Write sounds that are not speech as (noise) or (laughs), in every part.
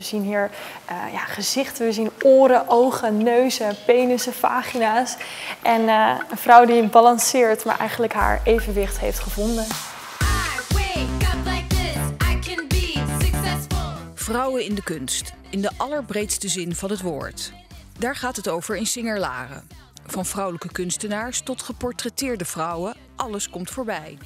We zien hier uh, ja, gezichten, we zien oren, ogen, neuzen, penissen, vagina's. En uh, een vrouw die balanceert, maar eigenlijk haar evenwicht heeft gevonden. Vrouwen in de kunst, in de allerbreedste zin van het woord. Daar gaat het over in Singerlaren. Van vrouwelijke kunstenaars tot geportretteerde vrouwen, alles komt voorbij.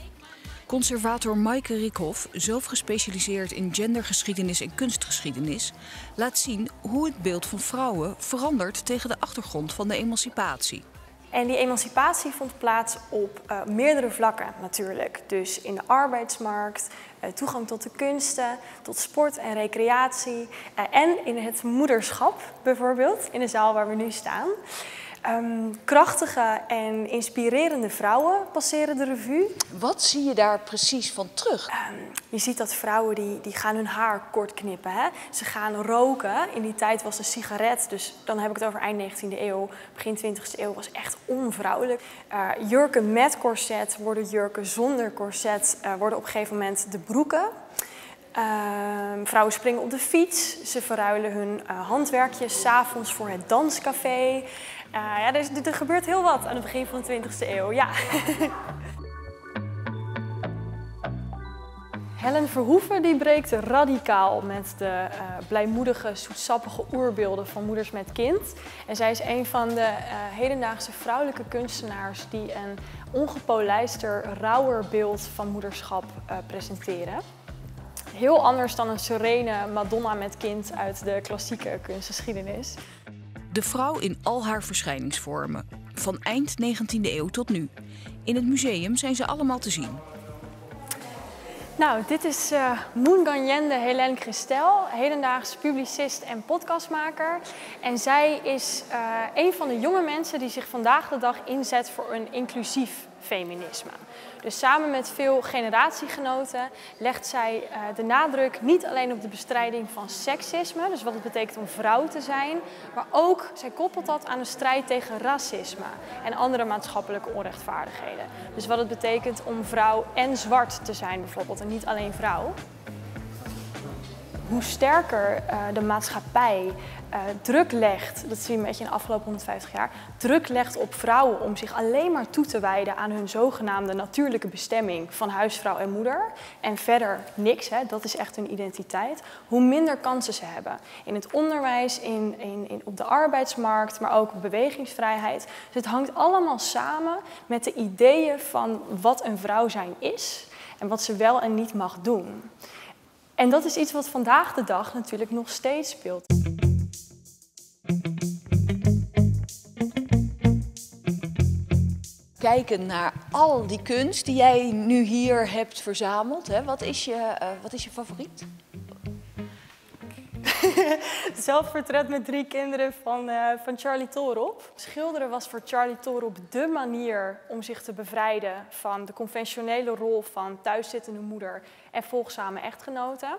Conservator Maaike Rikhoff, zelf gespecialiseerd in gendergeschiedenis en kunstgeschiedenis, laat zien hoe het beeld van vrouwen verandert tegen de achtergrond van de emancipatie. En die emancipatie vond plaats op uh, meerdere vlakken natuurlijk. Dus in de arbeidsmarkt, uh, toegang tot de kunsten, tot sport en recreatie. Uh, en in het moederschap bijvoorbeeld, in de zaal waar we nu staan. Um, krachtige en inspirerende vrouwen passeren de revue. Wat zie je daar precies van terug? Um, je ziet dat vrouwen die, die gaan hun haar kort knippen. Hè? Ze gaan roken. In die tijd was de sigaret, dus dan heb ik het over eind 19e eeuw, begin 20e eeuw, was echt onvrouwelijk. Uh, jurken met corset worden jurken zonder corset, uh, worden op een gegeven moment de broeken. Uh, vrouwen springen op de fiets, ze verruilen hun uh, handwerkjes s'avonds voor het danscafé. Uh, ja, er, gebeurt heel wat aan het begin van de 20e eeuw, ja. (laughs) Helen Verhoeven die breekt radicaal met de uh, blijmoedige, zoetsappige oerbeelden van moeders met kind. En zij is een van de hedendaagse vrouwelijke kunstenaars die een ongepolijster, rauwer beeld van moederschap presenteren. Heel anders dan een serene Madonna met kind uit de klassieke kunstgeschiedenis. De vrouw in al haar verschijningsvormen, van eind 19e eeuw tot nu. In het museum zijn ze allemaal te zien. Nou, dit is uh, Moon Ganyende Helene Christel, hedendaags publicist en podcastmaker. En zij is uh, een van de jonge mensen die zich vandaag de dag inzet voor een inclusief feminisme. Dus samen met veel generatiegenoten legt zij uh, de nadruk niet alleen op de bestrijding van seksisme, dus wat het betekent om vrouw te zijn, maar ook, zij koppelt dat aan de strijd tegen racisme en andere maatschappelijke onrechtvaardigheden. Dus wat het betekent om vrouw en zwart te zijn bijvoorbeeld en niet alleen vrouw hoe sterker uh, de maatschappij uh, druk legt, dat zien we een beetje in de afgelopen 150 jaar, druk legt op vrouwen om zich alleen maar toe te wijden aan hun zogenaamde natuurlijke bestemming van huisvrouw en moeder en verder niks, hè, dat is echt hun identiteit, hoe minder kansen ze hebben. In het onderwijs, in, in, in, op de arbeidsmarkt, maar ook bewegingsvrijheid. Dus het hangt allemaal samen met de ideeën van wat een vrouw zijn is en wat ze wel en niet mag doen. En dat is iets wat vandaag de dag natuurlijk nog steeds speelt. Kijken naar al die kunst die jij nu hier hebt verzameld, hè? Wat, is je, uh, wat is je favoriet? (laughs) Zelfportret met drie kinderen van, uh, van Charlie Torop. Schilderen was voor Charlie Torop dé manier om zich te bevrijden van de conventionele rol van thuiszittende moeder en volgzame echtgenote.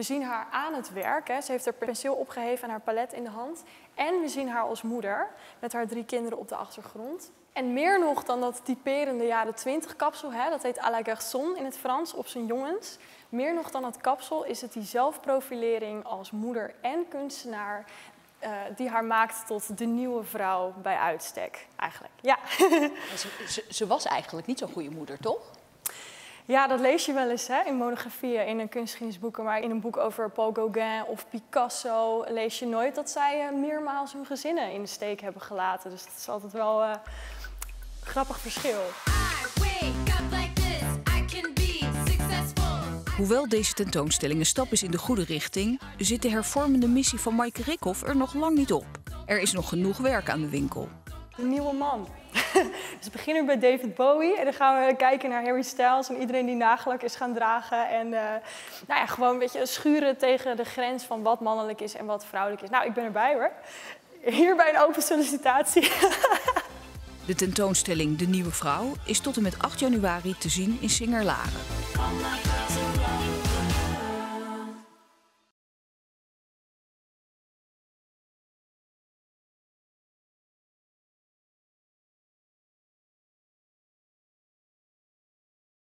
We zien haar aan het werk. Hè. Ze heeft haar penseel opgeheven en haar palet in de hand. En we zien haar als moeder met haar drie kinderen op de achtergrond. En meer nog dan dat typerende jaren 20 kapsel, hè, dat heet à la garçon in het Frans, op zijn jongens. Meer nog dan het kapsel is het die zelfprofilering als moeder en kunstenaar uh, die haar maakt tot de nieuwe vrouw bij uitstek, eigenlijk. Ja. (laughs) Ze, ze was eigenlijk niet zo'n goede moeder, toch? Ja, dat lees je wel eens hè, in monografieën, in een kunstgeschiedenisboeken. Maar in een boek over Paul Gauguin of Picasso lees je nooit dat zij uh, meermaals hun gezinnen in de steek hebben gelaten. Dus dat is altijd wel een uh, grappig verschil. Hoewel deze tentoonstelling een stap is in de goede richting, zit de hervormende missie van Maaike Rikhoff er nog lang niet op. Er is nog genoeg werk aan de winkel. De nieuwe man. (laughs) dus we beginnen bij David Bowie en dan gaan we kijken naar Harry Styles en iedereen die nagelak is gaan dragen. En uh, nou ja, gewoon een beetje schuren tegen de grens van wat mannelijk is en wat vrouwelijk is. Nou, ik ben erbij hoor. Hier bij een open sollicitatie. (laughs) de tentoonstelling De Nieuwe Vrouw is tot en met 8 januari te zien in Singerlaren.